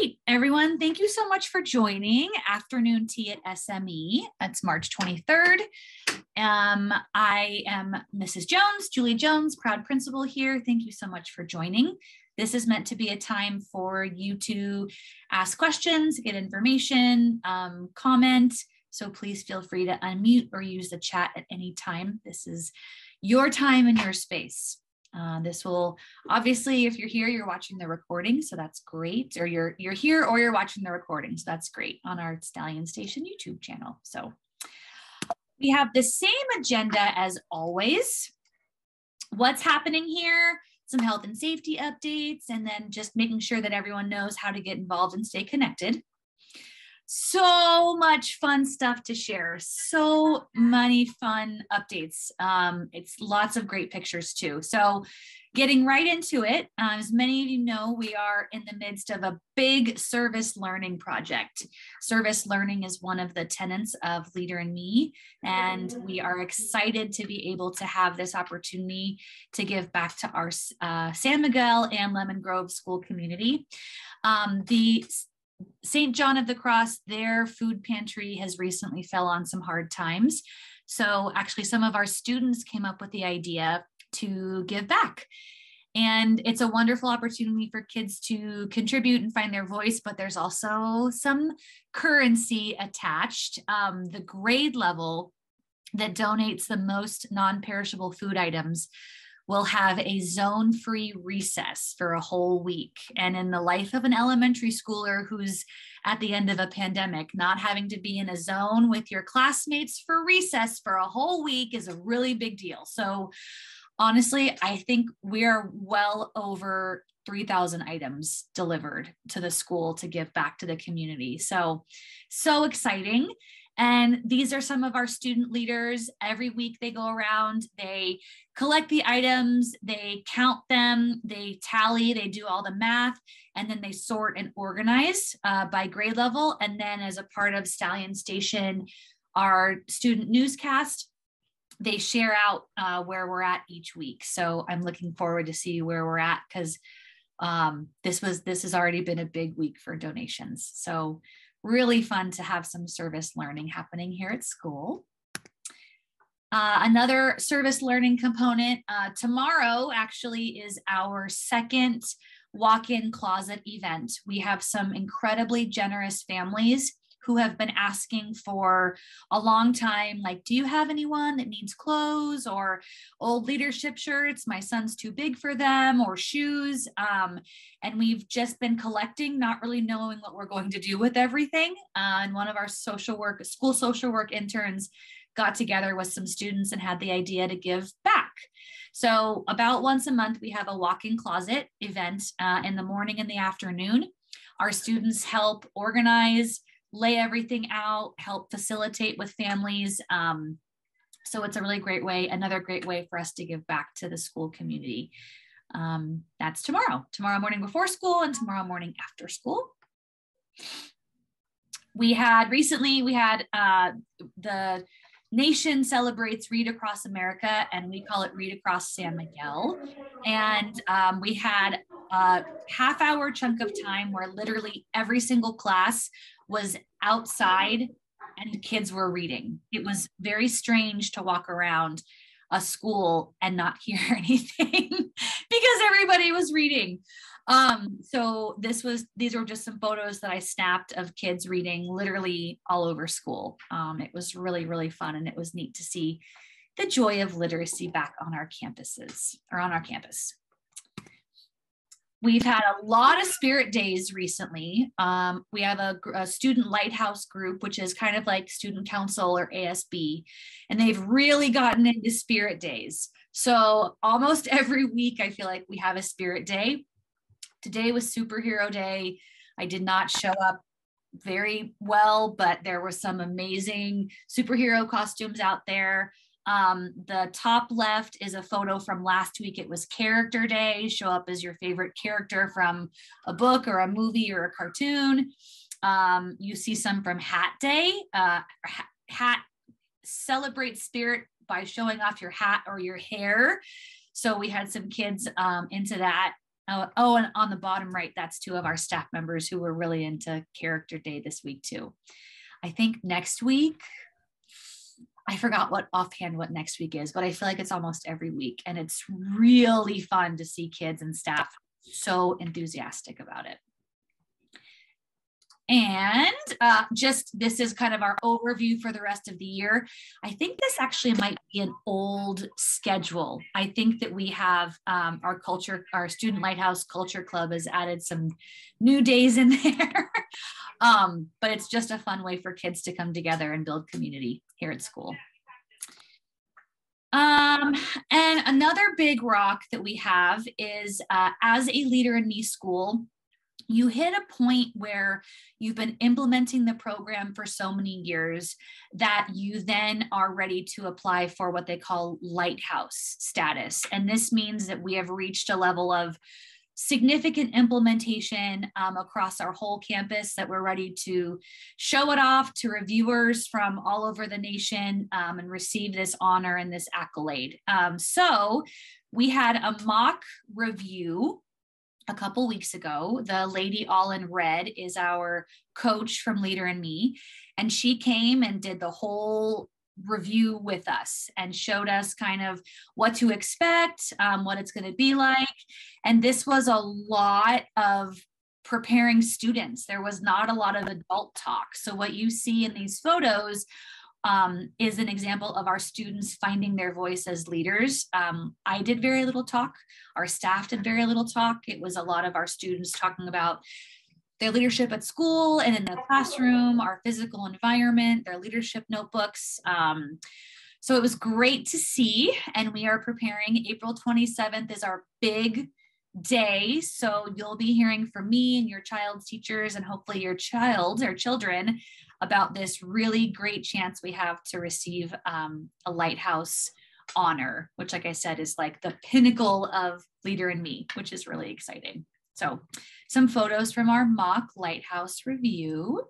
right, everyone. Thank you so much for joining Afternoon Tea at SME. That's March 23rd. Um, I am Mrs. Jones, Julie Jones, proud principal here. Thank you so much for joining. This is meant to be a time for you to ask questions, get information, um, comment. So please feel free to unmute or use the chat at any time. This is your time and your space. Uh, this will obviously, if you're here, you're watching the recording, so that's great. Or you're you're here or you're watching the recording, so that's great on our Stallion Station YouTube channel. So we have the same agenda as always. What's happening here? Some health and safety updates, and then just making sure that everyone knows how to get involved and stay connected so much fun stuff to share. So many fun updates. Um, it's lots of great pictures too. So getting right into it uh, as many of you know we are in the midst of a big service learning project. Service learning is one of the tenets of leader in me and we are excited to be able to have this opportunity to give back to our uh, san miguel and lemon grove school community. Um, the St. John of the Cross, their food pantry has recently fell on some hard times. So actually some of our students came up with the idea to give back. And it's a wonderful opportunity for kids to contribute and find their voice, but there's also some currency attached. Um, the grade level that donates the most non perishable food items will have a zone free recess for a whole week. And in the life of an elementary schooler who's at the end of a pandemic, not having to be in a zone with your classmates for recess for a whole week is a really big deal. So, honestly, I think we are well over 3,000 items delivered to the school to give back to the community. So, so exciting. And these are some of our student leaders. Every week they go around, they collect the items, they count them, they tally, they do all the math, and then they sort and organize uh, by grade level. And then, as a part of Stallion Station, our student newscast, they share out uh, where we're at each week. So I'm looking forward to see where we're at because um, this was this has already been a big week for donations. So really fun to have some service learning happening here at school. Uh, another service learning component uh, tomorrow actually is our second walk-in closet event. We have some incredibly generous families who have been asking for a long time like do you have anyone that needs clothes or old leadership shirts my son's too big for them or shoes um, and we've just been collecting not really knowing what we're going to do with everything uh, and one of our social work school social work interns got together with some students and had the idea to give back. So, about once a month, we have a walk in closet event uh, in the morning and the afternoon. Our students help organize, lay everything out, help facilitate with families. Um, so, it's a really great way, another great way for us to give back to the school community. Um, that's tomorrow, tomorrow morning before school and tomorrow morning after school we had recently we had uh, the nation celebrates Read Across America, and we call it Read Across San Miguel. And um, we had a half hour chunk of time where literally every single class was outside and kids were reading. It was very strange to walk around a school and not hear anything because everybody was reading. Um, so this was these were just some photos that I snapped of kids reading literally all over school. Um, it was really, really fun and it was neat to see the joy of literacy back on our campuses or on our campus. We've had a lot of spirit days recently. Um, we have a, a, student lighthouse group, which is kind of like student council or ASB, and they've really gotten into spirit days. So almost every week, I feel like we have a spirit day. Today was superhero day. I did not show up very well, but there were some amazing superhero costumes out there. Um, the top left is a photo from last week. It was character day. Show up as your favorite character from a book or a movie or a cartoon. Um, you see some from hat day. Uh, hat celebrate spirit by showing off your hat or your hair. So we had some kids um, into that Oh, oh, and on the bottom right, that's two of our staff members who were really into Character Day this week too. I think next week, I forgot what offhand what next week is, but I feel like it's almost every week. And it's really fun to see kids and staff so enthusiastic about it. And uh, just this is kind of our overview for the rest of the year. I think this actually might be an old schedule. I think that we have um, our culture, our Student Lighthouse Culture Club has added some new days in there. um, but it's just a fun way for kids to come together and build community here at school. Um, and another big rock that we have is uh, as a leader in me school, you hit a point where you've been implementing the program for so many years that you then are ready to apply for what they call lighthouse status. And this means that we have reached a level of significant implementation um, across our whole campus that we're ready to show it off to reviewers from all over the nation um, and receive this honor and this accolade. Um, so we had a mock review a couple weeks ago. The lady all in red is our coach from Leader in Me. And she came and did the whole review with us and showed us kind of what to expect, um, what it's going to be like. And this was a lot of preparing students. There was not a lot of adult talk. So, what you see in these photos um, is an example of our students finding their voice as leaders. Um, I did very little talk. Our staff did very little talk. It was a lot of our students talking about their leadership at school and in the classroom, our physical environment, their leadership notebooks. Um, so it was great to see. And we are preparing April 27th is our big day. So you'll be hearing from me and your child's teachers and hopefully your child or children about this really great chance we have to receive um, a lighthouse honor, which, like I said, is like the pinnacle of Leader in Me, which is really exciting. So, some photos from our mock lighthouse review.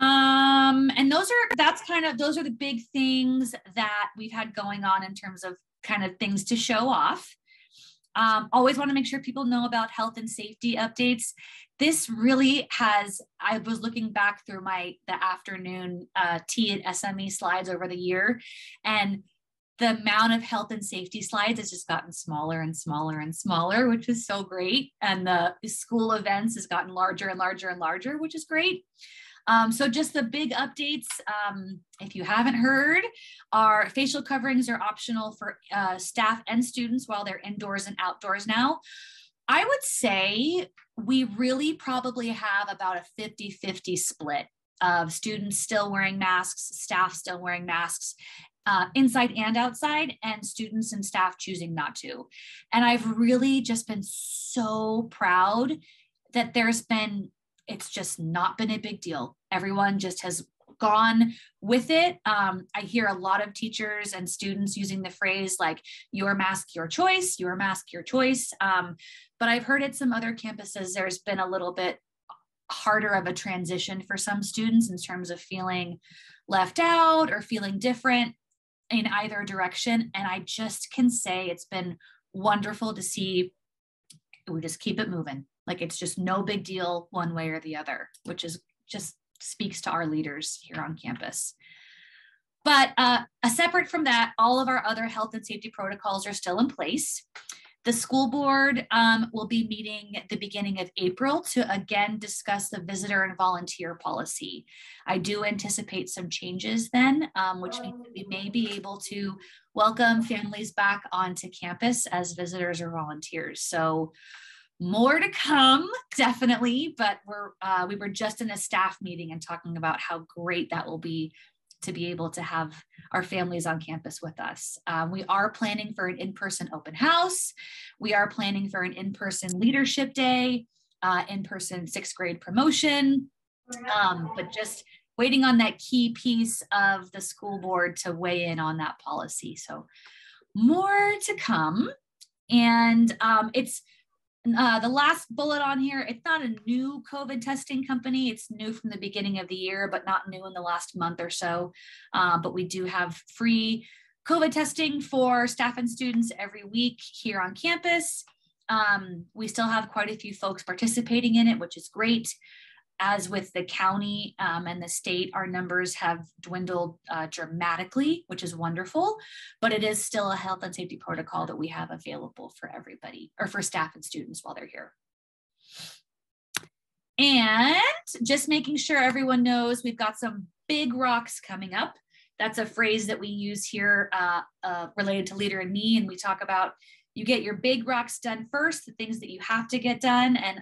Um, and those are that's kind of those are the big things that we've had going on in terms of kind of things to show off. Um, always want to make sure people know about health and safety updates. This really has, I was looking back through my, the afternoon uh, Tea at SME slides over the year and the amount of health and safety slides has just gotten smaller and smaller and smaller, which is so great. And the school events has gotten larger and larger and larger, which is great. Um, so just the big updates, um, if you haven't heard, our facial coverings are optional for uh, staff and students while they're indoors and outdoors now. I would say we really probably have about a 50-50 split of students still wearing masks, staff still wearing masks, uh, inside and outside, and students and staff choosing not to. And I've really just been so proud that there's been it's just not been a big deal. Everyone just has gone with it. Um, I hear a lot of teachers and students using the phrase like your mask, your choice, your mask, your choice. Um, but I've heard at some other campuses, there's been a little bit harder of a transition for some students in terms of feeling left out or feeling different in either direction. And I just can say it's been wonderful to see we just keep it moving. Like it's just no big deal one way or the other, which is just speaks to our leaders here on campus. But uh, separate from that, all of our other health and safety protocols are still in place. The school board um, will be meeting at the beginning of April to again discuss the visitor and volunteer policy. I do anticipate some changes then, um, which means we may be able to welcome families back onto campus as visitors or volunteers. So more to come definitely but we're uh, we were just in a staff meeting and talking about how great that will be to be able to have our families on campus with us. Um, we are planning for an in-person open house. We are planning for an in-person leadership day uh, in-person sixth grade promotion. Um, but just waiting on that key piece of the school board to weigh in on that policy. So more to come. And um, it's uh, the last bullet on here, it's not a new COVID testing company. It's new from the beginning of the year, but not new in the last month or so. Uh, but we do have free COVID testing for staff and students every week here on campus. Um, we still have quite a few folks participating in it, which is great. As with the county um, and the state, our numbers have dwindled uh, dramatically, which is wonderful, but it is still a health and safety protocol that we have available for everybody or for staff and students while they're here. And just making sure everyone knows we've got some big rocks coming up. That's a phrase that we use here uh, uh, related to Leader in Me. And we talk about you get your big rocks done first, the things that you have to get done. And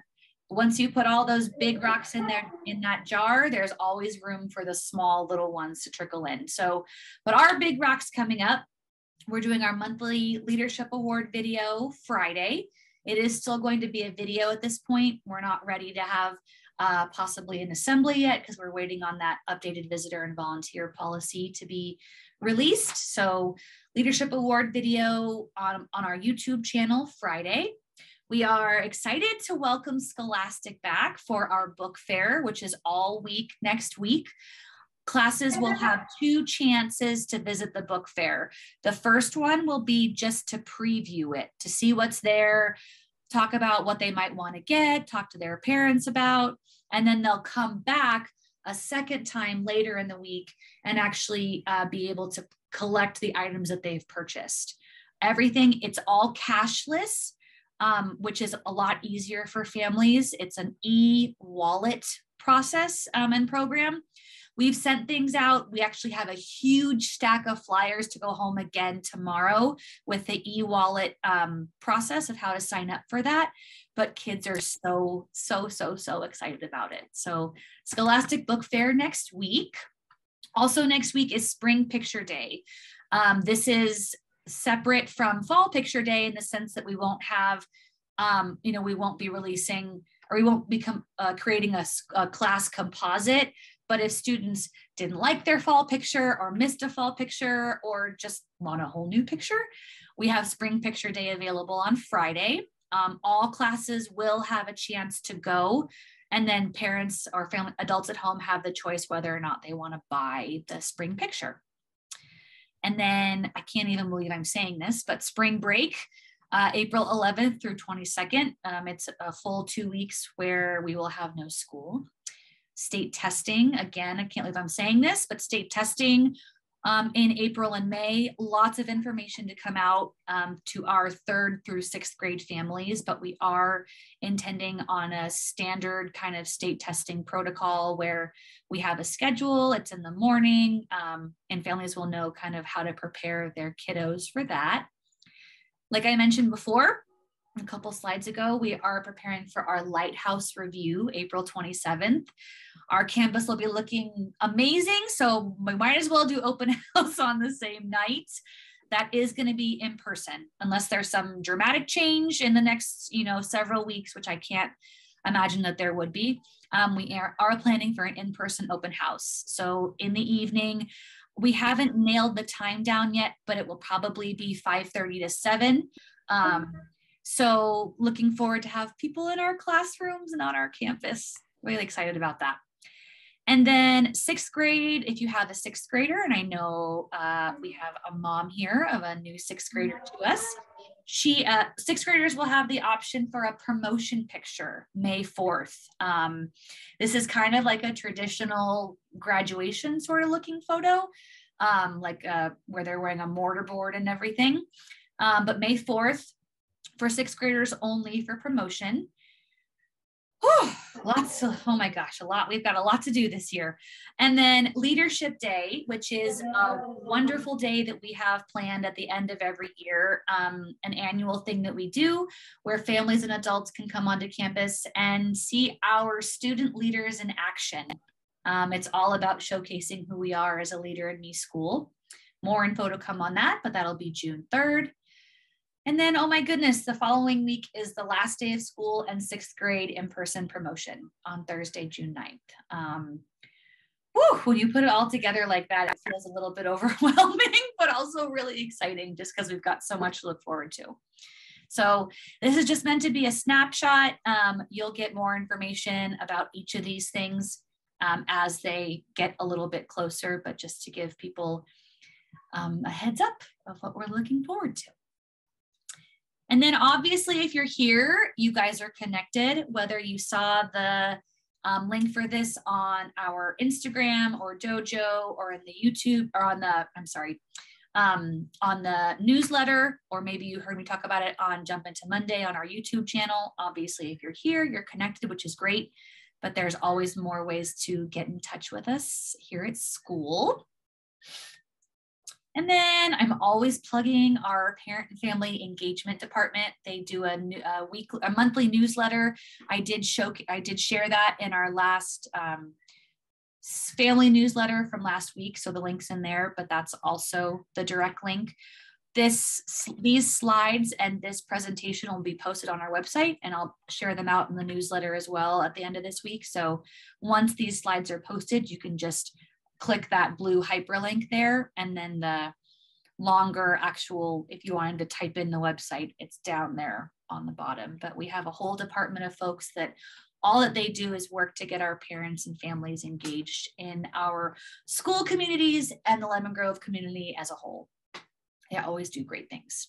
once you put all those big rocks in there in that jar, there's always room for the small little ones to trickle in. So, but our big rocks coming up, we're doing our monthly leadership award video Friday. It is still going to be a video at this point. We're not ready to have uh, possibly an assembly yet because we're waiting on that updated visitor and volunteer policy to be released. So leadership award video on, on our YouTube channel Friday. We are excited to welcome Scholastic back for our book fair, which is all week next week. Classes will have two chances to visit the book fair. The first one will be just to preview it, to see what's there, talk about what they might want to get, talk to their parents about, and then they'll come back a second time later in the week and actually uh, be able to collect the items that they've purchased. Everything, it's all cashless, um, which is a lot easier for families. It's an e wallet process um, and program. We've sent things out. We actually have a huge stack of flyers to go home again tomorrow with the e wallet um, process of how to sign up for that. But kids are so, so, so, so excited about it. So, Scholastic Book Fair next week. Also, next week is Spring Picture Day. Um, this is separate from Fall Picture Day in the sense that we won't have, um, you know, we won't be releasing or we won't become uh, creating a, a, class composite but if students didn't like their fall picture or missed a fall picture or just want a whole new picture, we have Spring Picture Day available on Friday. Um, all classes will have a chance to go. And then parents or family adults at home have the choice whether or not they want to buy the spring picture. And then I can't even believe I'm saying this, but spring break, uh, April 11th through 22nd. Um, it's a full two weeks where we will have no school state testing. Again, I can't believe I'm saying this, but state testing um, in April and May. Lots of information to come out um, to our third through sixth grade families, but we are intending on a standard kind of state testing protocol where we have a schedule, it's in the morning, um, and families will know kind of how to prepare their kiddos for that. Like I mentioned before, a couple slides ago, we are preparing for our Lighthouse review, April 27th. Our campus will be looking amazing, so we might as well do open house on the same night. That is going to be in person, unless there's some dramatic change in the next, you know, several weeks, which I can't imagine that there would be. Um, we are, are planning for an in-person open house. So in the evening, we haven't nailed the time down yet, but it will probably be 5:30 to 7. Um, so looking forward to have people in our classrooms and on our campus. Really excited about that. And then sixth grade, if you have a sixth grader, and I know uh, we have a mom here of a new sixth grader to us, she uh, sixth graders will have the option for a promotion picture May 4th. Um, this is kind of like a traditional graduation sort of looking photo, um, like uh, where they're wearing a mortar board and everything. Um, but May 4th, for sixth graders only for promotion. Whew, lots of, oh my gosh, a lot. We've got a lot to do this year. And then Leadership Day, which is a wonderful day that we have planned at the end of every year, um, an annual thing that we do where families and adults can come onto campus and see our student leaders in action. Um, it's all about showcasing who we are as a leader in me school. More info to come on that, but that'll be June 3rd. And then, oh my goodness, the following week is the last day of school and sixth grade in person promotion on Thursday, June 9th. Um, whew, when you put it all together like that, it feels a little bit overwhelming, but also really exciting just because we've got so much to look forward to. So this is just meant to be a snapshot. Um, you'll get more information about each of these things um, as they get a little bit closer, but just to give people um, a heads up of what we're looking forward to. And then obviously, if you're here, you guys are connected, whether you saw the um, link for this on our Instagram or Dojo or in the YouTube or on the, I'm sorry, um, on the newsletter, or maybe you heard me talk about it on Jump Into Monday on our YouTube channel. Obviously, if you're here, you're connected, which is great, but there's always more ways to get in touch with us here at school. And then I'm always plugging our parent and family engagement department. They do a, a week, a monthly newsletter. I did show, I did share that in our last um, family newsletter from last week. So the link's in there, but that's also the direct link. This, these slides and this presentation will be posted on our website and I'll share them out in the newsletter as well at the end of this week. So once these slides are posted, you can just click that blue hyperlink there and then the longer actual, if you wanted to type in the website, it's down there on the bottom. But we have a whole department of folks that all that they do is work to get our parents and families engaged in our school communities and the Lemon Grove community as a whole. They always do great things.